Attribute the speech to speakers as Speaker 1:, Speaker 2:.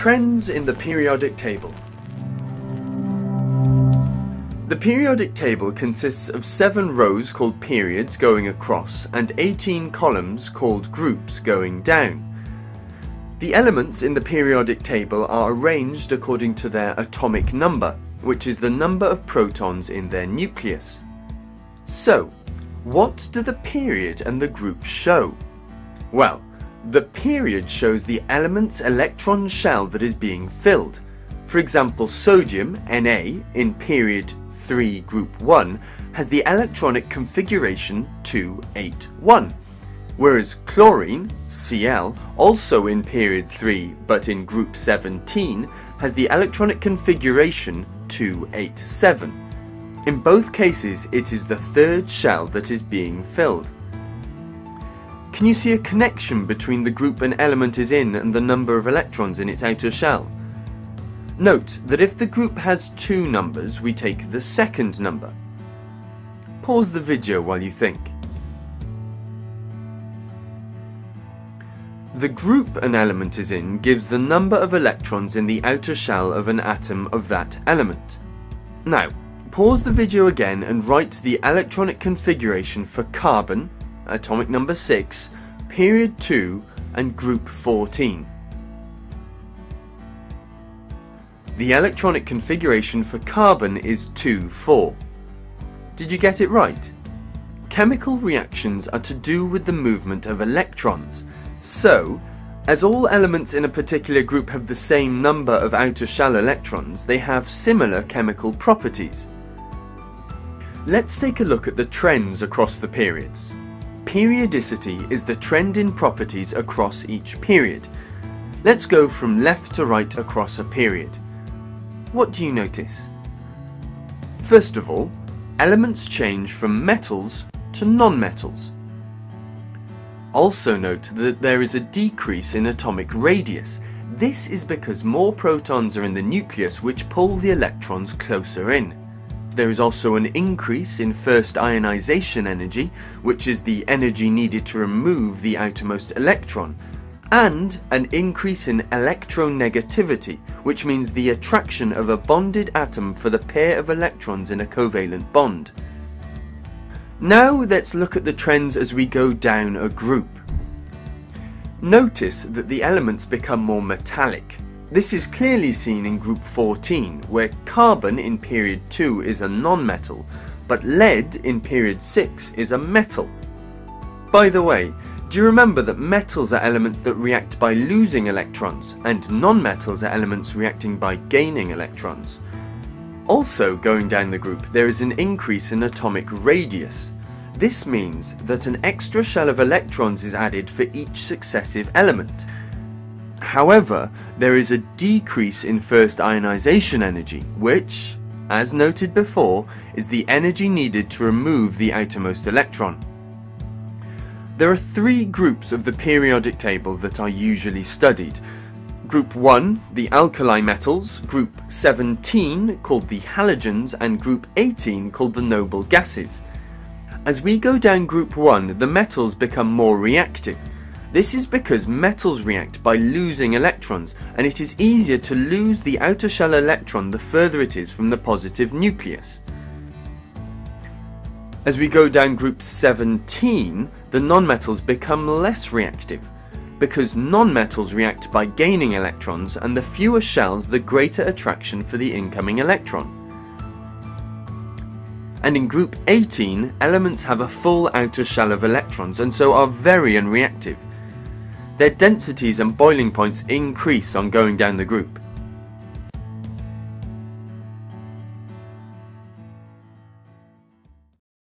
Speaker 1: Trends in the periodic table. The periodic table consists of 7 rows called periods going across and 18 columns called groups going down. The elements in the periodic table are arranged according to their atomic number, which is the number of protons in their nucleus. So, what do the period and the group show? Well, the period shows the element's electron shell that is being filled. For example, sodium, Na, in period 3 group 1 has the electronic configuration 281, whereas chlorine, Cl, also in period 3 but in group 17 has the electronic configuration 287. In both cases it is the third shell that is being filled. Can you see a connection between the group an element is in and the number of electrons in its outer shell? Note that if the group has two numbers, we take the second number. Pause the video while you think. The group an element is in gives the number of electrons in the outer shell of an atom of that element. Now, pause the video again and write the electronic configuration for carbon, atomic number 6, period 2 and group 14. The electronic configuration for carbon is 2,4. Did you get it right? Chemical reactions are to do with the movement of electrons. So, as all elements in a particular group have the same number of outer shell electrons, they have similar chemical properties. Let's take a look at the trends across the periods. Periodicity is the trend in properties across each period. Let's go from left to right across a period. What do you notice? First of all, elements change from metals to non-metals. Also note that there is a decrease in atomic radius. This is because more protons are in the nucleus which pull the electrons closer in. There is also an increase in first ionization energy, which is the energy needed to remove the outermost electron, and an increase in electronegativity, which means the attraction of a bonded atom for the pair of electrons in a covalent bond. Now let's look at the trends as we go down a group. Notice that the elements become more metallic. This is clearly seen in group 14, where carbon in period 2 is a non-metal, but lead in period 6 is a metal. By the way, do you remember that metals are elements that react by losing electrons, and non-metals are elements reacting by gaining electrons? Also, going down the group, there is an increase in atomic radius. This means that an extra shell of electrons is added for each successive element. However, there is a decrease in first ionization energy, which, as noted before, is the energy needed to remove the outermost electron. There are three groups of the periodic table that are usually studied. Group 1, the alkali metals, Group 17, called the halogens, and Group 18, called the noble gases. As we go down Group 1, the metals become more reactive. This is because metals react by losing electrons, and it is easier to lose the outer shell electron the further it is from the positive nucleus. As we go down Group 17, the nonmetals become less reactive, because nonmetals react by gaining electrons and the fewer shells the greater attraction for the incoming electron. And in group 18, elements have a full outer shell of electrons and so are very unreactive. Their densities and boiling points increase on going down the group.